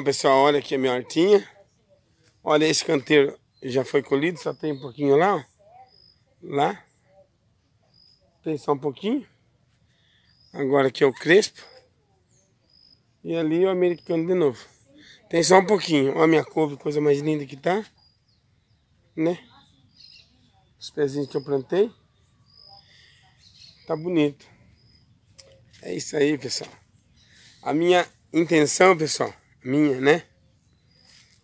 Então, pessoal, olha aqui a minha hortinha. Olha, esse canteiro já foi colhido, só tem um pouquinho lá, ó. Lá. Tem só um pouquinho. Agora aqui é o crespo. E ali o americano de novo. Tem só um pouquinho. Olha a minha couve, coisa mais linda que tá. Né? Os pezinhos que eu plantei. Tá bonito. É isso aí, pessoal. A minha intenção, pessoal, minha, né?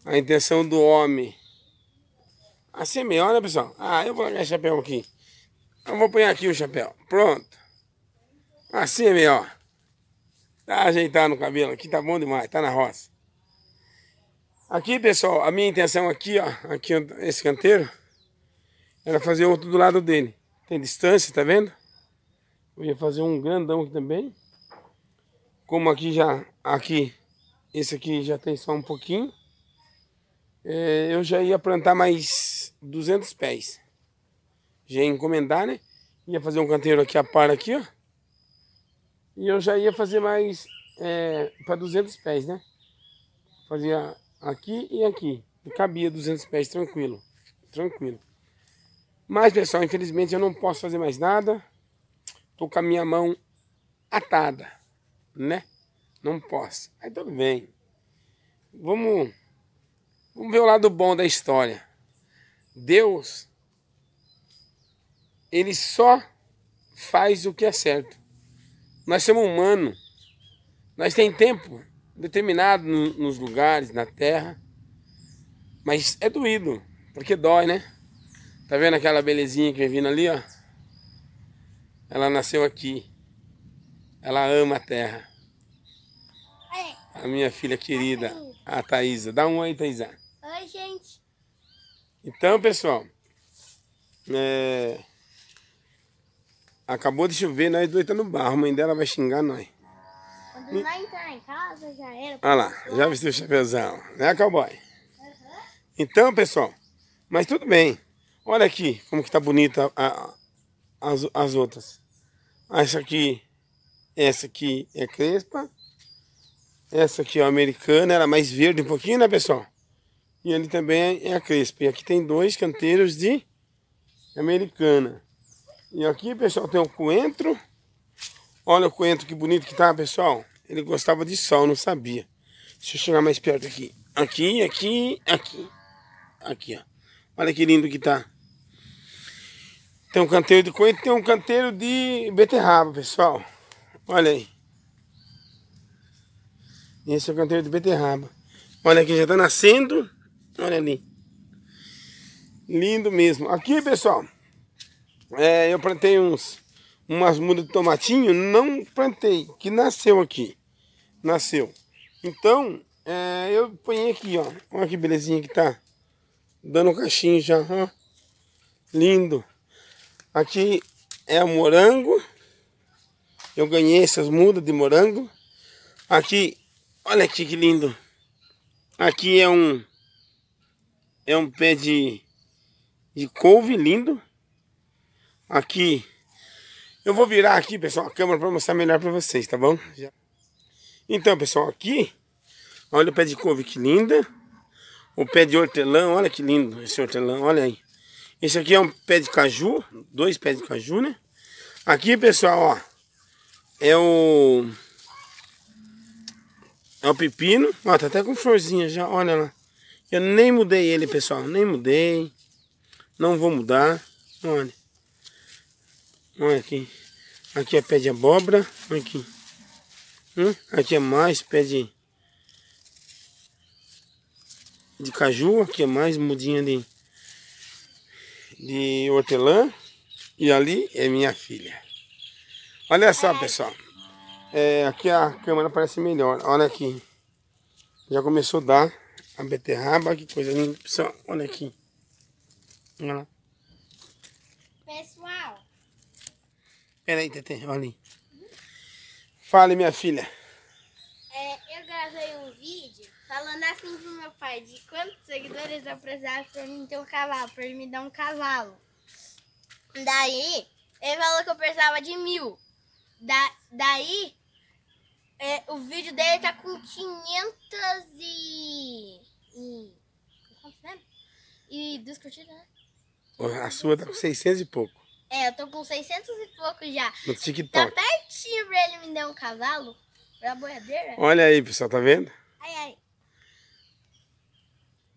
A intenção do homem. Assim é né, pessoal? Ah, eu vou largar o chapéu aqui. Eu vou pôr aqui o chapéu. Pronto. Assim é melhor. Tá ajeitando o cabelo aqui, tá bom demais, tá na roça. Aqui, pessoal, a minha intenção aqui, ó, aqui esse canteiro, era fazer outro do lado dele. Tem distância, tá vendo? Eu ia fazer um grandão aqui também. Como aqui já, aqui, esse aqui já tem só um pouquinho. É, eu já ia plantar mais 200 pés. Já ia encomendar, né? Ia fazer um canteiro aqui a par aqui, ó. E eu já ia fazer mais é, para 200 pés, né? Fazia aqui e aqui. E cabia 200 pés tranquilo. Tranquilo. Mas, pessoal, infelizmente eu não posso fazer mais nada. Tô com a minha mão atada, né? Não posso. Aí tudo bem. Vamos, vamos ver o lado bom da história. Deus, ele só faz o que é certo. Nós somos humanos. Nós tem tempo determinado no, nos lugares, na terra. Mas é doído, porque dói, né? Tá vendo aquela belezinha que vem vindo ali, ó? Ela nasceu aqui. Ela ama a terra. A minha filha querida, a Thaisa. Dá um oi, Thaisa. Oi, gente. Então, pessoal. É... Acabou de chover, nós dois estamos no barro. A mãe dela vai xingar nós. Quando nós entrar em casa, já era. Olha lá, já vestiu o chapéuzão. Né, cowboy? Então, pessoal. Mas tudo bem. Olha aqui como que tá bonita a, a, as, as outras. Essa aqui, essa aqui é crespa. Essa aqui é a americana, ela é mais verde um pouquinho, né, pessoal? E ali também é a crespa. E aqui tem dois canteiros de americana. E aqui, pessoal, tem o coentro. Olha o coentro que bonito que tá, pessoal. Ele gostava de sol, não sabia. Deixa eu chegar mais perto aqui. Aqui, aqui, aqui. Aqui, ó. Olha que lindo que tá. Tem um canteiro de coentro, tem um canteiro de beterraba, pessoal. Olha aí. Esse é o canteiro de beterraba. Olha aqui, já tá nascendo. Olha ali. Lindo mesmo. Aqui, pessoal, é, eu plantei uns, umas mudas de tomatinho. Não plantei, que nasceu aqui. Nasceu. Então, é, eu ponhei aqui, ó. Olha que belezinha que tá. Dando um cachinho já, ó. Lindo. Aqui é o morango. Eu ganhei essas mudas de morango. Aqui, olha aqui que lindo. Aqui é um é um pé de de couve lindo. Aqui eu vou virar aqui, pessoal, a câmera para mostrar melhor para vocês, tá bom? Então, pessoal, aqui olha o pé de couve que linda. O pé de hortelã, olha que lindo esse hortelã, olha aí. Esse aqui é um pé de caju, dois pés de caju, né? Aqui, pessoal, ó, é o... É o pepino. Ó, tá até com florzinha já, olha lá. Eu nem mudei ele, pessoal, nem mudei. Não vou mudar, olha. Olha aqui. Aqui é pé de abóbora, olha aqui. Hum? Aqui é mais pé de... De caju, aqui é mais mudinha de de hortelã e ali é minha filha. Olha só, pessoal. É, aqui a câmera parece melhor. Olha aqui. Já começou a dar a beterraba. Que coisa linda. Olha aqui. Olha lá. Pessoal. Pera aí, Tete. Olha ali. Fale, minha filha. É, eu gravei um vídeo falando assim pro meu pai de quantos seguidores eu precisava pra mim ter um cavalo, pra ele me dar um cavalo. Daí, ele falou que eu precisava de mil. Da, daí, É, o vídeo dele tá com 500 e... e... Quantos mesmo? E duas curtidas, né? A sua tá com 600 e pouco. É, eu tô com 600 e pouco já. No Tá TikTok. pertinho pra ele me dar um cavalo. Pra boiadeira. Olha aí, pessoal, tá vendo? Ai, ai.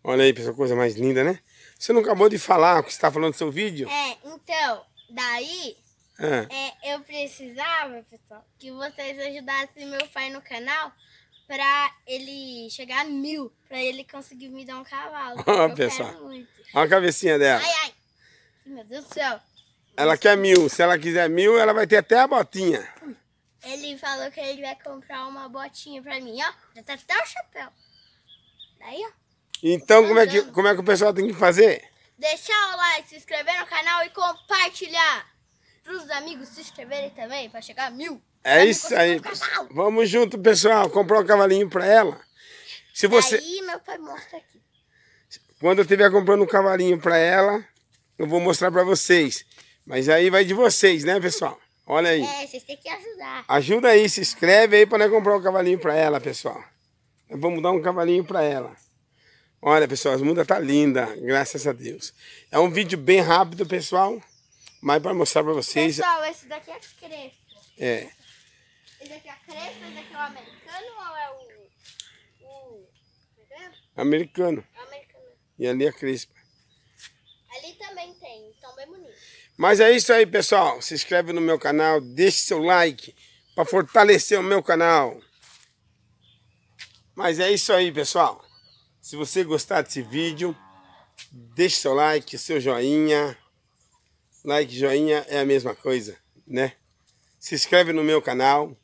Olha aí, pessoal, coisa mais linda, né? Você não acabou de falar o que você tá falando no seu vídeo? É, então, daí Ah, é, eu precisava, pessoal, que vocês ajudassem meu pai no canal pra ele chegar a mil, pra ele conseguir me dar um cavalo. Ó, pessoal. olha a cabecinha dela. Ai, ai. Meu Deus do céu. Ela quer mil. Se ela quiser mil, ela vai ter até a botinha. Ele falou que ele vai comprar uma botinha pra mim, ó. Já tá até o chapéu. Daí, ó. Então, como é, que, como é que o pessoal tem que fazer? Deixar o like, se inscrever no canal e compartilhar. Pros amigos se inscreverem também, pra chegar a mil. É isso aí. Vamos junto, pessoal. Comprar um cavalinho pra ela. Se você, Aí meu pai mostra aqui. quando eu estiver comprando um cavalinho pra ela, eu vou mostrar pra vocês. Mas aí vai de vocês, né, pessoal? Olha aí. É, vocês têm que ajudar. Ajuda aí, se inscreve aí pra nós comprar um cavalinho pra ela, pessoal. Nós vamos dar um cavalinho pra ela. Olha, pessoal, as mudas tá linda, graças a Deus. É um vídeo bem rápido, pessoal, mas para mostrar pra vocês, Pessoal, esse daqui é crespo. é, Esse daqui é crespo, esse daqui é o americano ou é o... O... é é? americano. É americano. E ali a crespa. Ali também tem, estão bem bonitos. Mas é isso aí, pessoal. Se inscreve no meu canal, deixe seu like para fortalecer o meu canal. Mas é isso aí, pessoal. Se você gostar desse vídeo, deixe seu like, seu joinha. Like joinha é a mesma coisa, né? Se inscreve no meu canal.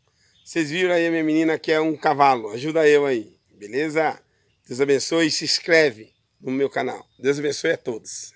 Vocês viram aí a minha menina que é um cavalo. Ajuda eu aí, beleza? Deus abençoe e se inscreve no meu canal. Deus abençoe a todos.